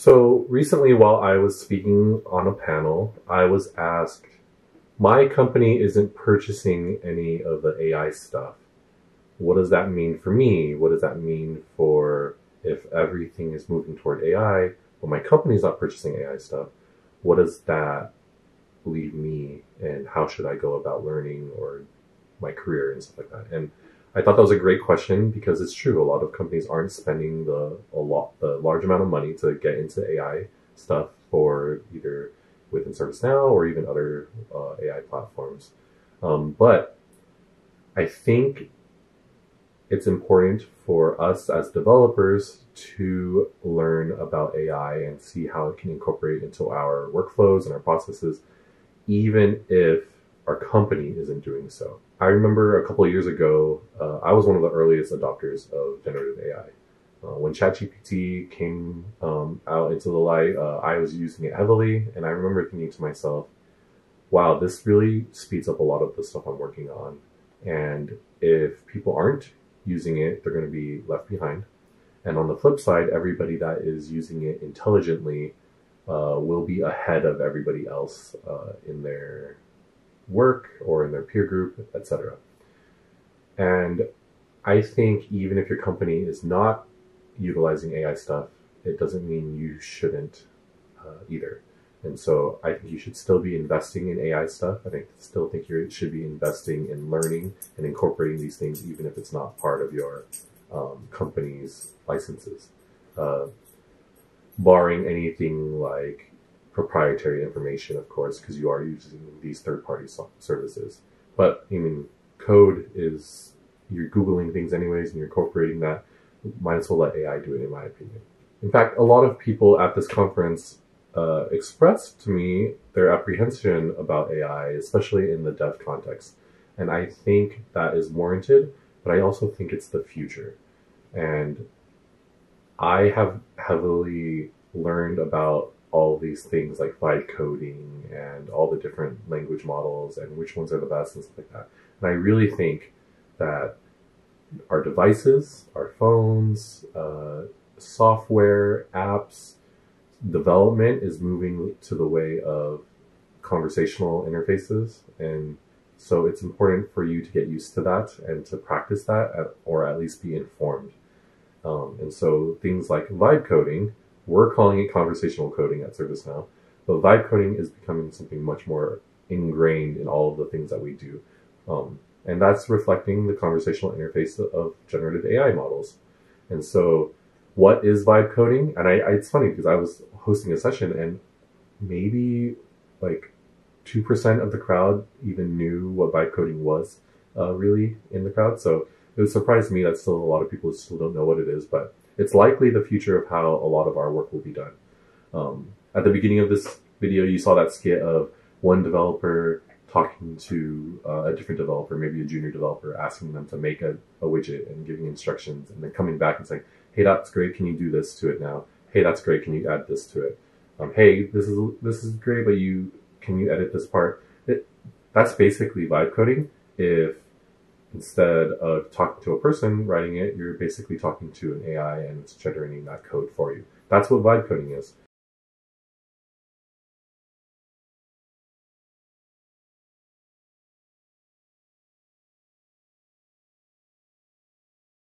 So recently, while I was speaking on a panel, I was asked, my company isn't purchasing any of the AI stuff. What does that mean for me? What does that mean for if everything is moving toward AI, but my company's not purchasing AI stuff? What does that leave me and how should I go about learning or my career and stuff like that? And I thought that was a great question because it's true. A lot of companies aren't spending the a lot the large amount of money to get into AI stuff for either within ServiceNow or even other uh, AI platforms. Um, but I think it's important for us as developers to learn about AI and see how it can incorporate into our workflows and our processes, even if our company isn't doing so. I remember a couple years ago, uh, I was one of the earliest adopters of generative AI. Uh, when ChatGPT came um, out into the light, uh, I was using it heavily, and I remember thinking to myself, wow, this really speeds up a lot of the stuff I'm working on. And if people aren't using it, they're going to be left behind. And on the flip side, everybody that is using it intelligently uh, will be ahead of everybody else uh, in their work or in their peer group, etc. And I think even if your company is not utilizing AI stuff, it doesn't mean you shouldn't uh, either. And so I think you should still be investing in AI stuff. I think still think you should be investing in learning and incorporating these things, even if it's not part of your um, company's licenses. Uh, barring anything like proprietary information, of course, because you are using these third-party services. But I mean, code is you're googling things anyways, and you're incorporating that. Might as well let AI do it, in my opinion. In fact, a lot of people at this conference uh, expressed to me their apprehension about AI, especially in the dev context, and I think that is warranted. But I also think it's the future, and I have heavily learned about all these things like vibe coding and all the different language models and which ones are the best and stuff like that. And I really think that our devices, our phones, uh, software, apps, development is moving to the way of conversational interfaces. And so it's important for you to get used to that and to practice that at, or at least be informed. Um, and so things like vibe coding we're calling it conversational coding at ServiceNow, but vibe coding is becoming something much more ingrained in all of the things that we do. Um, and that's reflecting the conversational interface of generative AI models. And so, what is vibe coding? And I, I it's funny because I was hosting a session and maybe like 2% of the crowd even knew what vibe coding was uh, really in the crowd. So it was surprised me that still a lot of people still don't know what it is, but it's likely the future of how a lot of our work will be done. Um, at the beginning of this video, you saw that skit of one developer talking to uh, a different developer, maybe a junior developer, asking them to make a, a widget and giving instructions, and then coming back and saying, "Hey, that's great. Can you do this to it now? Hey, that's great. Can you add this to it? Um, hey, this is this is great, but you can you edit this part?" It, that's basically vibe coding. If instead of talking to a person writing it, you're basically talking to an AI and it's generating that code for you. That's what vibe coding is.